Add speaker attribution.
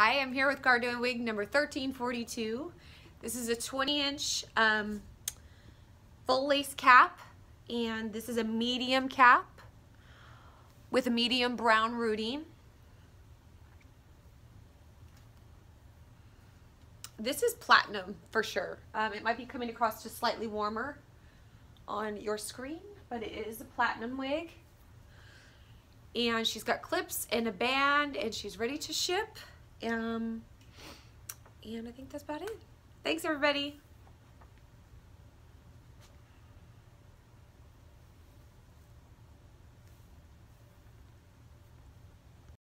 Speaker 1: Hi, I'm here with Gardeaux wig number 1342. This is a 20 inch um, full lace cap and this is a medium cap with a medium brown rooting. This is platinum for sure. Um, it might be coming across just slightly warmer on your screen, but it is a platinum wig. And she's got clips and a band and she's ready to ship. Um, and I think that's about it. Thanks everybody.